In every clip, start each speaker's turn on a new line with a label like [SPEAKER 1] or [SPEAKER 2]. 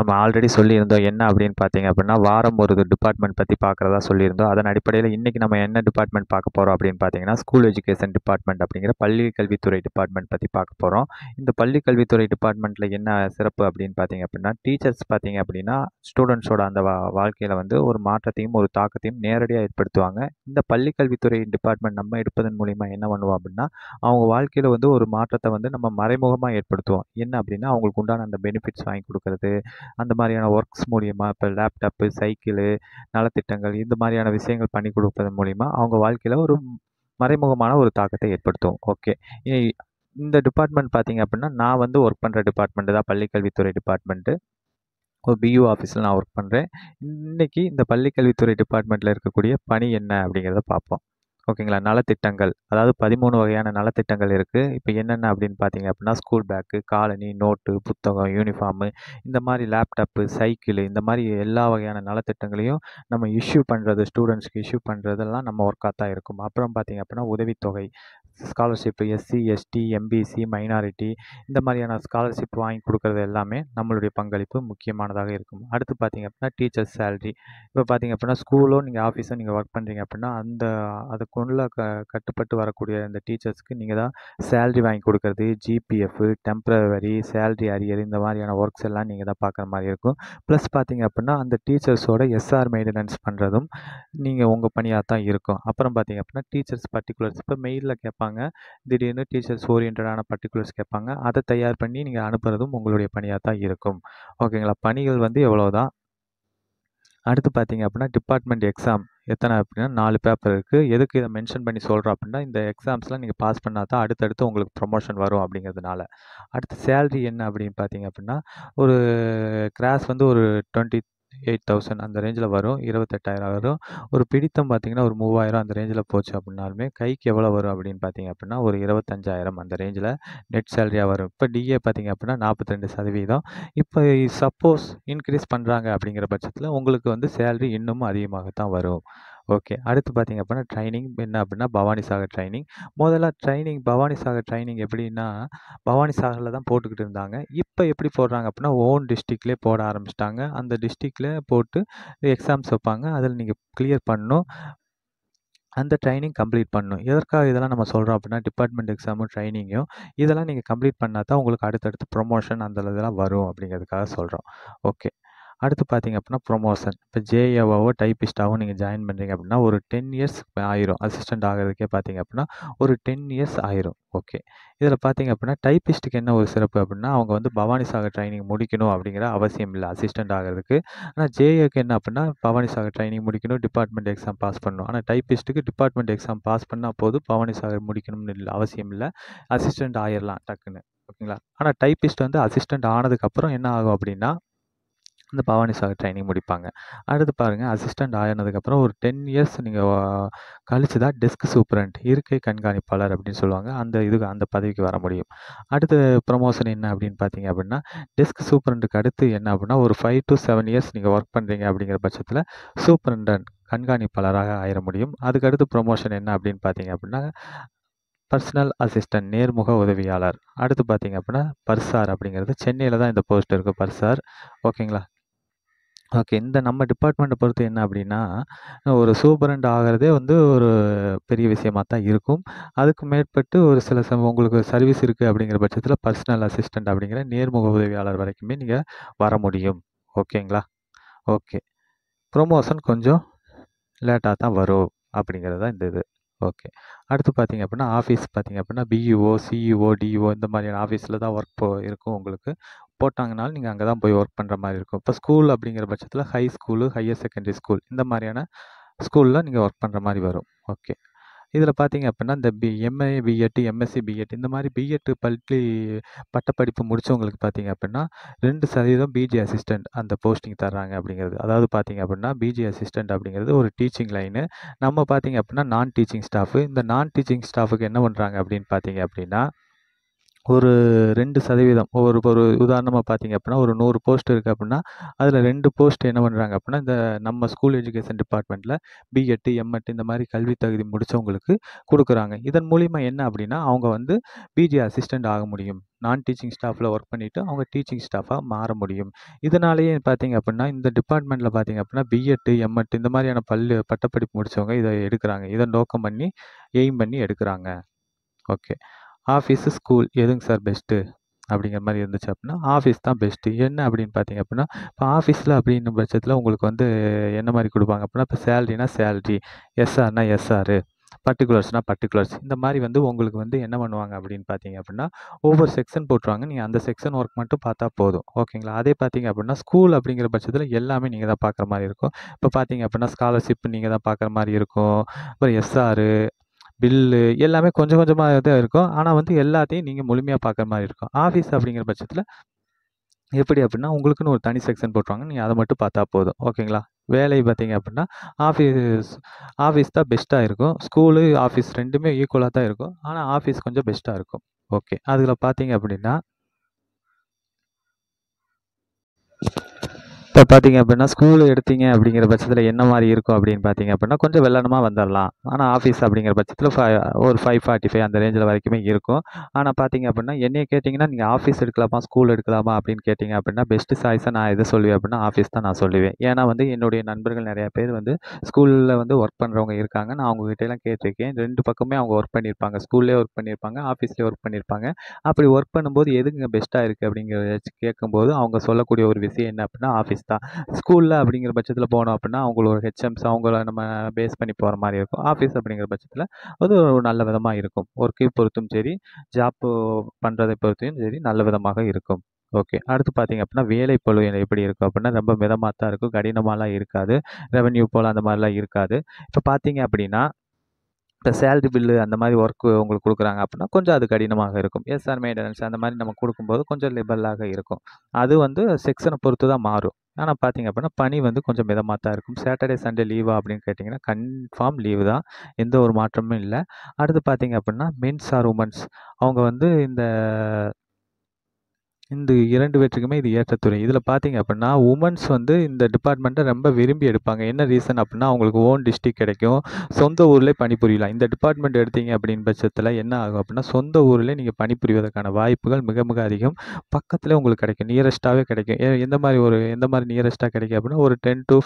[SPEAKER 1] நம்ம ஆல்ரெடி சொல்லியிருந்தோம் என்ன அப்படின்னு பார்த்தீங்க அப்படின்னா வாரம் ஒரு டிபார்ட்மெண்ட் பற்றி பார்க்குறதா சொல்லியிருந்தோம். அதன் அடிப்படையில் இன்றைக்கி நம்ம என்ன டிபார்ட்மெண்ட் பார்க்க போகிறோம் அப்படின்னு பார்த்தீங்கன்னா ஸ்கூல் எஜுகேஷன் டிபார்ட்மெண்ட் அப்படிங்கிற பள்ளி கல்வித்துறை டிபார்ட்மெண்ட் பற்றி பார்க்க போகிறோம் இந்த பள்ளி கல்வித்துறை டிபார்ட்மெண்ட்டில் என்ன சிறப்பு அப்படின்னு பார்த்தீங்க அப்படின்னா டீச்சர்ஸ் பார்த்தீங்க அப்படின்னா ஸ்டூடெண்ட்ஸோட அந்த வா வாழ்க்கையில் வந்து ஒரு மாற்றத்தையும் ஒரு தாக்கத்தையும் நேரடியாக ஏற்படுத்துவாங்க. இந்த பள்ளி கல்வித்துறை டிபார்ட்மெண்ட் நம்ம எடுப்பதன் மூலிமா என்ன பண்ணுவோம் அப்படின்னா அவங்க வாழ்க்கையில் வந்து ஒரு மாற்றத்தை வந்து நம்ம மறைமுகமாக ஏற்படுத்துவோம். என்ன அப்படின்னா அவங்களுக்கு உண்டான அந்த பெனிஃபிட்ஸ் வாங்கி கொடுக்கறது அந்த மாதிரியான ஒர்க்ஸ் மூலியமாக இப்போ லேப்டாப்பு சைக்கிளு நலத்திட்டங்கள் இந்த மாதிரியான விஷயங்கள் பண்ணி கொடுப்பதன் மூலிமா அவங்க வாழ்க்கையில் ஒரு மறைமுகமான ஒரு தாக்கத்தை ஏற்படுத்தும். ஓகே இந்த டிபார்ட்மெண்ட் பார்த்தீங்க அப்படின்னா நான் வந்து ஒர்க் பண்ணுற டிபார்ட்மெண்ட்டு தான். பள்ளிக்கல்வித்துறை டிபார்ட்மெண்ட்டு ஒரு பியூ ஆஃபீஸில் நான் ஒர்க் பண்ணுறேன் இன்னைக்கு இந்த பள்ளிக்கல்வித்துறை டிபார்ட்மெண்ட்டில் இருக்கக்கூடிய பணி என்ன அப்படிங்கிறத பார்ப்போம். ஓகேங்களா நலத்திட்டங்கள். அதாவது பதிமூணு வகையான நலத்திட்டங்கள் இருக்குது இப்போ என்னென்ன அப்படின்னு பார்த்தீங்க அப்படின்னா ஸ்கூல் பேக்கு காலனி நோட்டு புத்தகம் யூனிஃபார்மு இந்த மாதிரி லேப்டாப்பு சைக்கிள் இந்த மாதிரி எல்லா வகையான நலத்திட்டங்களையும் நம்ம இஷ்யூ பண்ணுறது ஸ்டூடெண்ட்ஸ்க்கு இஷ்யூ பண்ணுறதெல்லாம் நம்ம ஒர்க்காக தான் இருக்கும். அப்புறம் பார்த்தீங்க அப்படின்னா உதவித்தொகை. Scholarship SC ST MBC minority இந்த மாதிரியான ஸ்காலர்ஷிப் வாங்கி கொடுக்குறது எல்லாமே நம்மளுடைய பங்களிப்பு முக்கியமானதாக இருக்கும். அடுத்து பார்த்திங்க அப்படின்னா டீச்சர்ஸ் சேலரி இப்போ பார்த்தீங்க அப்படின்னா ஸ்கூலோ நீங்கள் ஆஃபீஸோ நீங்கள் ஒர்க் பண்ணுறீங்க அப்படின்னா அந்த அதுக்குள்ள க கட்டுப்பட்டு வரக்கூடிய இந்த டீச்சர்ஸ்க்கு நீங்கள் தான் சேலரி வாங்கி கொடுக்கறது. ஜிபிஎஃப் டெம்பரவரி சேலரி அரியர் இந்த மாதிரியான ஒர்க்ஸ் எல்லாம் நீங்கள் தான் பார்க்குற மாதிரி இருக்கும். ப்ளஸ் பார்த்தீங்க அப்படின்னா அந்த டீச்சர்ஸோட எஸ்ஆர் மெயின்டெனன்ஸ் பண்ணுறதும் நீங்கள் உங்கள் பணியாக தான் இருக்கும். அப்புறம் பார்த்தீங்க அப்படின்னா டீச்சர்ஸ் பர்டிகுலர்ஸ் இப்போ மெயிலில் கேட்பாங்க திடீர்னு டீச்சர்ஸ் ஓரியன்டான பர்டிகுலர்ஸ் கேட்பாங்க. அதை தயார் பண்ணி நீங்கள் அனுப்புகிறதும் உங்களுடைய பணியாக தான் இருக்கும். ஓகேங்களா? பணிகள் வந்து எவ்வளோ தான் அடுத்து பார்த்தீங்க அப்படின்னா டிபார்ட்மெண்ட் எக்ஸாம் எத்தனை அப்படின்னா நாலு பேப்பர் இருக்குது எதுக்கு இதை மென்ஷன் பண்ணி சொல்கிறோம் அப்படின்னா இந்த எக்ஸாம்ஸ்லாம் நீங்கள் பாஸ் பண்ணால் தான் அடுத்தடுத்து உங்களுக்கு ப்ரொமோஷன் வரும் அப்படிங்கிறதுனால அடுத்து சேல்ரி என்ன அப்படின்னு பார்த்தீங்க அப்படின்னா ஒரு கிராஸ் வந்து ஒரு டுவெண்ட்டி எயிட் தௌசண்ட் அந்த ரேஞ்சில் வரும். இருபத்தெட்டாயிரம் வரும். ஒரு பிடித்தம் பார்த்திங்கன்னா ஒரு மூவாயிரம் அந்த ரேஞ்சில் போச்சு அப்படின்னாலுமே கைக்கு எவ்வளோ வரும் அப்படின்னு பார்த்தீங்க அப்படின்னா ஒரு இருபத்தஞ்சாயிரம் அந்த ரேஞ்சில் நெட் சேலரியாக வரும். இப்போ டிஏ பார்த்திங்க அப்படின்னா நாற்பத்தி ரெண்டு சதவீதம். இப்போ சப்போஸ் இன்க்ரீஸ் பண்ணுறாங்க அப்படிங்கிற பட்சத்தில் உங்களுக்கு வந்து சேலரி இன்னமும் அதிகமாகத்தான் வரும். ஓகே. அடுத்து பார்த்தீங்க அப்படின்னா ட்ரைனிங் என்ன அப்படின்னா பவானி சாகர் ட்ரைனிங் முதல்ல ட்ரைனிங் பவானி சாகர் ட்ரைனிங் எப்படின்னா பவானி சாகரில் தான் போட்டுக்கிட்டு இருந்தாங்க. இப்போ எப்படி போடுறாங்க அப்படின்னா ஓன் டிஸ்ட்ரிக்ட்லேயே போட ஆரம்பிச்சிட்டாங்க. அந்த டிஸ்ட்ரிக்டில் போட்டு எக்ஸாம்ஸ் வைப்பாங்க. அதில் நீங்கள் கிளியர் பண்ணணும். அந்த ட்ரைனிங் கம்ப்ளீட் பண்ணணும். எதற்காக இதெல்லாம் நம்ம சொல்கிறோம் அப்படின்னா டிபார்ட்மெண்ட் எக்ஸாமும் ட்ரைனிங்கும் இதெல்லாம் நீங்கள் கம்ப்ளீட் பண்ணால் தான் உங்களுக்கு அடுத்தடுத்து ப்ரொமோஷன் அந்த இதெல்லாம் வரும் அப்படிங்கிறதுக்காக சொல்கிறோம் ஓகே. அடுத்து பார்த்தீங்க அப்படின்னா ப்ரொமோஷன் இப்போ ஜேஏஓவோ டைப்பிஸ்ட்டாவோ நீங்கள் ஜாயின் பண்ணுறீங்க அப்படின்னா ஒரு டென் இயர்ஸ் ஆயிரும். அசிஸ்டண்ட் ஆகிறதுக்கே பார்த்தீங்க அப்படின்னா ஒரு டென் இயர்ஸ் ஆயிரும். ஓகே இதில் பார்த்தீங்க அப்படின்னா டைப்பிஸ்ட்டுக்கு என்ன ஒரு சிறப்பு அப்படின்னா அவங்க வந்து பவானி சாகர் ட்ரைனிங் முடிக்கணும் அப்படிங்கிற அவசியம் இல்லை. அசிஸ்டண்ட் ஆகிறதுக்கு. ஆனால் ஜேஏக்கு என்ன அப்படின்னா பவானி சாகர் ட்ரைனிங் முடிக்கணும் டிபார்ட்மெண்ட் எக்ஸாம் பாஸ் பண்ணணும். ஆனால் டைப்பிஸ்ட்டுக்கு டிபார்ட்மெண்ட் எக்ஸாம் பாஸ் பண்ணால் போதும். பவானி சாகர் முடிக்கணும்னு இல்லை அவசியம் இல்லை. அசிஸ்டண்ட் ஆயிடலாம் டக்குன்னு. ஓகேங்களா? ஆனால் டைப்பிஸ்ட் வந்து அசிஸ்டண்ட் ஆனதுக்கப்புறம் என்ன ஆகும் அப்படின்னா இந்த பவானி சாகர் ட்ரைனிங் முடிப்பாங்க. அடுத்து பாருங்கள் அசிஸ்டண்ட் ஆயினதுக்கப்புறம் ஒரு டென் இயர்ஸ் நீங்கள் கழிச்சு தான் டெஸ்க் சூப்பரண்ட் இருக்கை கண்காணிப்பாளர் அப்படின்னு சொல்லுவாங்க. அந்த இதுக்கு அந்த பதவிக்கு வர முடியும். அடுத்து ப்ரொமோஷன் என்ன அப்படின்னு பார்த்தீங்க அப்படின்னா டெஸ்க் சூப்பரண்ட்டுக்கு அடுத்து என்ன அப்படின்னா ஒரு ஃபைவ் டு செவன் இயர்ஸ் நீங்கள் ஒர்க் பண்ணுறீங்க அப்படிங்கிற பட்சத்தில் சூப்பரண்டன் கண்காணிப்பாளராக ஆயிட முடியும். அதுக்கடுத்து ப்ரொமோஷன் என்ன அப்படின்னு பார்த்தீங்க அப்படின்னா பர்சனல் அசிஸ்டன்ட் நேர்முக உதவியாளர். அடுத்து பார்த்தீங்க அப்படின்னா பர்சார் அப்படிங்கிறது சென்னையில் தான் இந்த போஸ்ட் இருக்குது பர்சார். ஓகேங்களா ஓகே. இந்த நம்ம டிபார்ட்மெண்ட்டை பொறுத்து என்ன அப்படின்னா ஒரு சூப்பரண்ட் ஆகிறதே வந்து ஒரு பெரிய விஷயமா தான் இருக்கும். அதுக்கு மேற்பட்டு ஒரு சில சம உங்களுக்கு சர்வீஸ் இருக்குது அப்படிங்கிற பட்சத்தில் பர்சனல் அசிஸ்டண்ட் அப்படிங்கிற நேர்முக உதவியாளர் வரைக்குமே நீங்கள் வர முடியும். ஓகேங்களா? ஓகே. ப்ரொமோஷன் கொஞ்சம் லேட்டாக தான் வரும் அப்படிங்கிறது தான் இந்த இது. ஓகே. அடுத்து பார்த்தீங்க அப்படின்னா ஆஃபீஸ் பார்த்தீங்க அப்படின்னா பிஇஓ சிஇஓ டிஇஓ இந்த மாதிரியான ஆஃபீஸில் தான் ஒர்க் போ இருக்கும் உங்களுக்கு. போட்டாங்கனாலும் நீங்கள் அங்கே தான் போய் ஒர்க் பண்ணுற மாதிரி இருக்கும். இப்போ ஸ்கூல் அப்படிங்கிற பட்சத்தில் high school higher secondary school இந்த மாதிரியான ஸ்கூலில் நீங்கள் ஒர்க் பண்ணுற மாதிரி வரும். ஓகே இதில் பார்த்தீங்க அப்படின்னா இந்த B MA B Ed MSc B Ed இந்த மாதிரி பிஎட் பள்ளி பட்டப்படிப்பு முடித்தவங்களுக்கு பார்த்தீங்க அப்படின்னா ரெண்டு சதவீதம் பிஜி அசிஸ்டண்ட் அந்த போஸ்டிங் தர்றாங்க அப்படிங்கிறது. அதாவது பார்த்தீங்க அப்படின்னா பிஜி அசிஸ்டண்ட் அப்படிங்கிறது ஒரு டீச்சிங் லைனு நம்ம பார்த்தீங்க அப்படின்னா நான் டீச்சிங் ஸ்டாஃபு இந்த நான் டீச்சிங் ஸ்டாஃபுக்கு என்ன பண்ணுறாங்க அப்படின்னு பார்த்தீங்க அப்படின்னா ஒரு ரெண்டு சதவீதம் ஒரு ஒரு உதாரணமாக பார்த்தீங்க அப்படின்னா, ஒரு நூறு போஸ்ட் இருக்குது அப்படின்னா, அதில் ரெண்டு போஸ்ட் என்ன பண்ணுறாங்க அப்படின்னா, இந்த நம்ம ஸ்கூல் எஜுகேஷன் டிபார்ட்மெண்ட்டில் பிஎட்டு எம்எட் இந்த மாதிரி கல்வி தகுதி முடித்தவங்களுக்கு கொடுக்குறாங்க இதன் மூலிமா என்ன அப்படின்னா, அவங்க வந்து பிஜி அசிஸ்டண்ட் ஆக முடியும். நான் டீச்சிங் ஸ்டாஃபில் ஒர்க் பண்ணிவிட்டு அவங்க டீச்சிங் ஸ்டாஃபாக மாற முடியும். இதனாலேயே பார்த்தீங்க அப்படின்னா, இந்த டிபார்ட்மெண்ட்டில் பார்த்தீங்க அப்படின்னா, பிஎட்டு எம்எட் இந்த மாதிரியான பள்ளி பட்டப்படிப்பு முடித்தவங்க இதை எடுக்கிறாங்க இதை நோக்கம் பண்ணி, எய்ம் பண்ணி எடுக்கிறாங்க ஓகே. ஆஃபீஸு ஸ்கூல் எதுங்க சார் பெஸ்ட்டு? அப்படிங்கிற மாதிரி இருந்துச்சு அப்படின்னா, ஆஃபீஸ் தான் பெஸ்ட்டு. என்ன அப்படின்னு பார்த்தீங்க அப்படின்னா, இப்போ ஆஃபீஸில் அப்படின்னும் பட்சத்தில் உங்களுக்கு வந்து என்ன மாதிரி கொடுப்பாங்க அப்படின்னா, இப்போ சேலரினா சேலரி, எஸ்ஆர்னா எஸ்ஆர், பர்டிகுலர்ஸ்னால் பர்ட்டிகுலர்ஸ். இந்த மாதிரி வந்து உங்களுக்கு வந்து என்ன பண்ணுவாங்க அப்படின்னு பார்த்தீங்க அப்படின்னா, ஒவ்வொரு செக்ஷன் போட்டுருவாங்க. நீங்கள் அந்த செக்ஷன் ஒர்க் மட்டும் பார்த்தா போதும். ஓகேங்களா? அதே பார்த்தீங்க அப்படின்னா, ஸ்கூல் அப்படிங்கிற பட்சத்தில் எல்லாமே நீங்கள் தான் பார்க்குற மாதிரி இருக்கும். இப்போ பார்த்தீங்க அப்படின்னா, ஸ்காலர்ஷிப் நீங்கள் தான் பார்க்குற மாதிரி இருக்கும். அப்புறம் எஸ்ஆர், பில்லு எல்லாமே கொஞ்சம் கொஞ்சமாக தான் இருக்கும். ஆனால் வந்து எல்லாத்தையும் நீங்கள் முழுமையாக பார்க்குற மாதிரி இருக்கும். ஆஃபீஸ் அப்படிங்கிற பட்சத்தில் எப்படி அப்படின்னா, உங்களுக்குன்னு ஒரு தனி செக்ஷன் போட்டுருவாங்க. நீங்கள் அதை மட்டும் பார்த்தா போதும். ஓகேங்களா? வேலை பார்த்தீங்க அப்படின்னா, ஆஃபீஸ் ஆஃபீஸ் தான் பெஸ்ட்டாக இருக்கும். ஸ்கூலு, ஆஃபீஸ் ரெண்டுமே ஈக்குவலாக தான் இருக்கும். ஆனால் ஆஃபீஸ் கொஞ்சம் பெஸ்ட்டாக இருக்கும். ஓகே. அதில் பார்த்தீங்க அப்படின்னா இப்போ பார்த்தீங்க அப்படின்னா, ஸ்கூல் எடுத்தீங்க அப்படிங்கிற பட்சத்தில் என்ன மாதிரி இருக்கும் அப்படின்னு பார்த்தீங்க அப்படின்னா, கொஞ்சம் வெள்ளனமாக வந்துடலாம் ஆனால் ஆஃபீஸ் அப்படிங்கிற பட்சத்தில் ஃபை ஒரு 545 அந்த ரேஞ்சில் வரைக்குமே இருக்கும். ஆனால் பார்த்தீங்க அப்படின்னா, என்னைய கேட்டிங்கன்னா நீங்கள் ஆஃபீஸ் எடுக்கலாமா? ஸ்கூல் எடுக்கலாமா? அப்படின்னு கேட்டிங்க அப்படின்னா, பெஸ்ட் சாய்ஸாக நான் எதை சொல்லுவேன் அப்படின்னா, ஆஃபீஸ் தான் நான் சொல்லுவேன். ஏன்னா வந்து என்னுடைய நண்பர்கள் நிறையா பேர் வந்து ஸ்கூலில் வந்து ஒர்க் பண்ணுறவங்க இருக்காங்க. நான் அவங்ககிட்டலாம் கேட்டிருக்கேன் ரெண்டு பக்கமே அவங்க ஒர்க் பண்ணியிருப்பாங்க. ஸ்கூல்லே ஒர்க் பண்ணியிருப்பாங்க. ஆஃபீஸ்லேயே ஒர்க் பண்ணியிருப்பாங்க. அப்படி ஒர்க் பண்ணும்போது எதுங்க பெஸ்ட்டாக இருக்குது அப்படிங்கிறத கேட்கும்போது, அவங்க சொல்லக்கூடிய ஒரு விஷயம் என்ன அப்படின்னா, ஆஃபீஸ் தான். ஸ்கூலில் அப்படிங்கிற பட்சத்தில் போனோம் அப்படின்னா, அவங்களோட ஹெச்எம்ஸ் அவங்கள நம்ம பேஸ் பண்ணி போகிற மாதிரி இருக்கும். ஆஃபீஸ் அப்படிங்கிற பட்சத்தில் அது ஒரு நல்ல விதமாக இருக்கும். ஒர்க்கை பொறுத்தும் சரி, ஜாப் பண்ணுறதை பொறுத்தும் சரி நல்ல விதமாக இருக்கும். ஓகே. அடுத்து பார்த்தீங்க அப்படின்னா, வேலைப்பளு எப்படி இருக்கும் அப்படின்னா, ரொம்ப மிதமாக தான் இருக்கும். கடினமாலாம் இருக்காது. ரெவென்யூ போல் அந்த மாதிரிலாம் இருக்காது. இப்போ பார்த்தீங்க அப்படின்னா, இப்போ சேலரி பில்லு அந்த மாதிரி ஒர்க்கு உங்களுக்கு கொடுக்குறாங்க அப்படின்னா, கொஞ்சம் அது கடினமாக இருக்கும். எஸ்ஆர் மெயின்டனன்ஸ் அந்த மாதிரி நம்ம கொடுக்கும்போது கொஞ்சம் லிபரலாக இருக்கும். அது வந்து செக்ஷனை பொறுத்து தான் மாறும். ஆனால் பார்த்திங்க அப்படின்னா, பனி வந்து கொஞ்சம் மிதமாக தான் இருக்கும். சாட்டர்டே, சண்டே லீவா அப்படின்னு கேட்டிங்கன்னா கன்ஃபார்ம் லீவு தான். எந்த ஒரு மாற்றமும் இல்லை அடுத்து பார்த்திங்க அப்படின்னா, மென்ஸ் ஆர் உமன்ஸ் அவங்க வந்து இந்த இந்த இரண்டு பேற்றுக்குமே இது ஏற்றத்துறை இதில் பார்த்தீங்க அப்படின்னா, உமன்ஸ் வந்து இந்த டிபார்ட்மெண்ட்டை ரொம்ப விரும்பி எடுப்பாங்க. என்ன ரீசன் அப்படின்னா, அவங்களுக்கு ஓன் டிஸ்ட்ரிக் கிடைக்கும். சொந்த ஊர்லேயே பணிபுரியலாம். இந்த டிபார்ட்மெண்ட் எடுத்தீங்க அப்படின்னு பட்சத்தில் என்ன ஆகும் அப்படின்னா, சொந்த ஊரில் நீங்கள் பணிபுரிவதற்கான வாய்ப்புகள் மிக மிக அதிகம். பக்கத்தில் உங்களுக்கு கிடைக்கும். நியரஸ்ட்டாகவே கிடைக்கும். எந்த மாதிரி ஒரு எந்த மாதிரி நியரஸ்ட்டாக கிடைக்கும் அப்படின்னா, ஒரு 10 டூ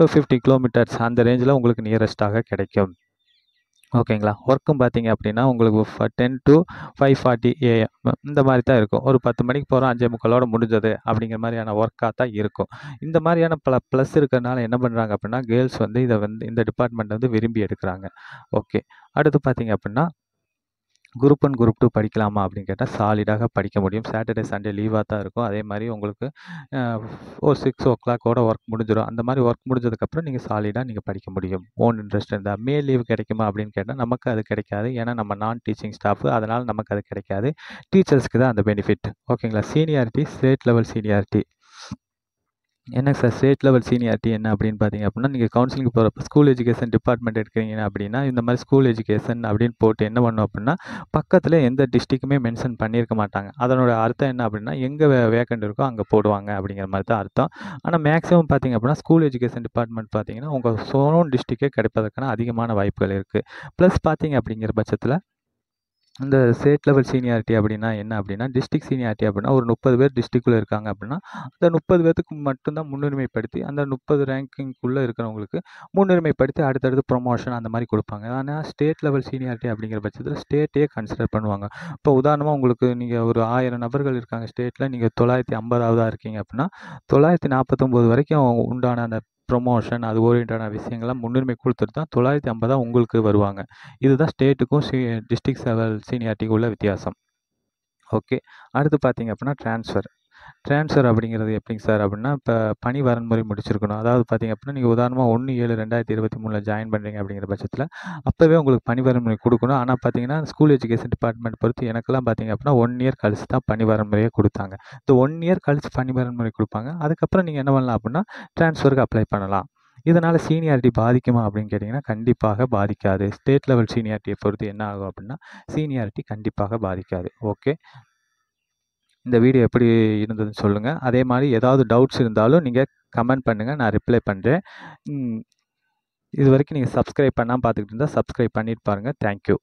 [SPEAKER 1] 50 கிலோமீட்டர்ஸ் அந்த ரேஞ்சில் உங்களுக்கு நியரஸ்ட்டாக கிடைக்கும். ஓகேங்களா? ஒர்க்கும் பார்த்தீங்க அப்படின்னா, உங்களுக்கு ten to five forty AM இந்த மாதிரி தான் இருக்கும். ஒரு 10 மணிக்கு போகிறோம் அஞ்சே முக்காலோட முடிஞ்சது அப்படிங்கிற மாதிரியான ஒர்க்காக தான் இருக்கும். இந்த மாதிரியான பல ப்ளஸ் இருக்கிறனால என்ன பண்ணுறாங்க அப்படின்னா, கேர்ள்ஸ் வந்து இதை வந்து இந்த டிபார்ட்மெண்ட்டை வந்து விரும்பி எடுக்கிறாங்க ஓகே. அடுத்து பார்த்தீங்க அப்படின்னா, குரூப் ஒன் குரூப் டூ படிக்கலாமா அப்படின்னு கேட்டால் சாலிடாக படிக்க முடியும். சாட்டர்டே, சண்டே லீவாக தான் இருக்கும். அதே மாதிரி உங்களுக்கு அ ஒரு 6:00 ஓட ஒர்க் முடிஞ்சிடும் அந்த மாதிரி ஒர்க் முடிஞ்சதுக்கப்புறம் நீங்கள் சாலிடாக நீங்கள் படிக்க முடியும். ஓன் இன்ட்ரெஸ்ட் இருந்தால் மே லீவ் கிடைக்குமா அப்படின்னு கேட்டால் நமக்கு அது கிடைக்காது. ஏன்னா நம்ம நான் டீச்சிங் ஸ்டாஃப். அதனால் நமக்கு அது கிடைக்காது. டீச்சர்ஸ்க்கு தான் அந்த பெனிஃபிட். ஓகேங்களா? Seniority state level seniority. என்னங்க சார் ஸ்டேட் லெவல் சீனியாரிட்டி என்ன அப்படின்னு பார்த்தீங்க அப்படின்னா, நீங்கள் கவுன்சிலிங் போகிறப்ப ஸ்கூல் எஜுகேஷன் டிபார்ட்மெண்ட் எடுக்கிறீங்க அப்படின்னா, இந்த மாதிரி ஸ்கூல் எஜுகேஷன் அப்படின்னு போட்டு என்ன பண்ணும் அப்படின்னா, பக்கத்தில் எந்த டிஸ்ட்ரிக்குமே மென்ஷன் பண்ணியிருக்க மாட்டாங்க. அதனோட அர்த்தம் என்ன அப்படின்னா, எங்கே வேக்கண்ட் இருக்கோ அங்கே போடுவாங்க அப்படிங்கிற மாதிரி தான் அர்த்தம். ஆனால் மேக்ஸிமம் பார்த்தீங்க அப்படின்னா, ஸ்கூல் எஜுகேஷன் டிபார்ட்மெண்ட் பார்த்தீங்கன்னா, உங்கள் சோனோன் டிஸ்ட்ரிக்டே கிடைப்பதற்கான அதிகமான வாய்ப்புகள் இருக்குது ப்ளஸ் பார்த்தீங்க அப்படிங்கிற பட்சத்தில் இந்த ஸ்டேட் லெவல் சீனியாரிட்டி அப்படின்னா என்ன அப்படின்னா, டிஸ்ட்ரிக் சீனியாரிட்டி அப்படின்னா, ஒரு 30 பேர் டிஸ்ட்ரிக்ட்குள்ள இருக்காங்க அப்படின்னா, அந்த முப்பது பேர்த்துக்கு மட்டும்தான் முன்னுரிமைப்படுத்தி, அந்த முப்பது ரேங்கிங்குள்ளே இருக்கிறவங்களுக்கு முன்னுரிமைப்படுத்தி அடுத்தடுத்து ப்ரொமோஷன் அந்த மாதிரி கொடுப்பாங்க ஆனால் ஸ்டேட் லெவல் சீனியாரிட்டி அப்படிங்கிற பட்சத்தில் ஸ்டேட்டையே கன்சிடர் பண்ணுவாங்க. இப்போ உதாரணமாக உங்களுக்கு நீங்கள் ஒரு ஆயிரம் நபர்கள் இருக்காங்க ஸ்டேட்டில் நீங்கள் தொள்ளாயிரத்தி ஐம்பதாவதாக இருக்கீங்க அப்படின்னா, 949 வரைக்கும் உண்டான அந்த ப்ரொமோஷன் அது ஓரியண்டான விஷயங்கள்லாம் முன்னுரிமை கொடுத்துட்டு தான் 950 உங்களுக்கு வருவாங்க. இதுதான் ஸ்டேட்டுக்கும் சி டிஸ்ட்ரிக்ட் லெவல் சீனியாரிட்டிக்கும் உள்ள வித்தியாசம். ஓகே. அடுத்து பார்த்தீங்க அப்படின்னா, ட்ரான்ஸ்ஃபர். ட்ரான்ஸ்ஃபர் அப்படிங்கிறது எப்படிங்க சார் அப்படின்னா, இப்போ பணி வரன்முறை முடிச்சிருக்கணும். அதாவது பார்த்தீங்க அப்படின்னா, நீங்கள் உதாரணமாக ஒன்று ஏழு ரெண்டாயிரத்தி இருபத்தி மூணில் ஜாயின் பண்ணுறீங்க அப்படிங்கிற பட்சத்தில் அப்போவே உங்களுக்கு பணி வரன்முறை கொடுக்கணும். ஆனால் பார்த்தீங்கன்னா, ஸ்கூல் எஜுகேஷன் டிபார்ட்மெண்ட் பொறுத்து எனக்கெல்லாம் பார்த்திங்க அப்படின்னா, ஒன் இயர் கழிச்சு தான் பணி வரன்முறையே கொடுத்தாங்க. இந்த ஒன் இயர் கழிச்சு பணி வரன்முறை கொடுப்பாங்க. அதுக்கப்புறம் நீங்கள் என்ன பண்ணலாம் அப்படின்னா, ட்ரான்ஸ்ஃபருக்கு அப்ளை பண்ணலாம். இதனால் சீனியாரிட்டி பாதிக்குமா அப்படின்னு கேட்டிங்கன்னா கண்டிப்பாக பாதிக்காது. ஸ்டேட் லெவல் சீனியாரிட்டியை பொறுத்து என்ன ஆகும் அப்படின்னா சீனியாரிட்டி கண்டிப்பாக பாதிக்காது. ஓகே இந்த வீடியோ எப்படி இருந்ததுன்னு சொல்லுங்கள் அதே மாதிரி ஏதாவது டவுட்ஸ் இருந்தாலும் நீங்கள் கமெண்ட் பண்ணுங்கள் நான் ரிப்ளை பண்ணுறேன் இது வரைக்கும் நீங்கள் சப்ஸ்கிரைப் பண்ணாமல் பார்த்துக்கிட்டு இருந்தால் சப்ஸ்கிரைப் பண்ணிட்டு பாருங்கள் தேங்க்யூ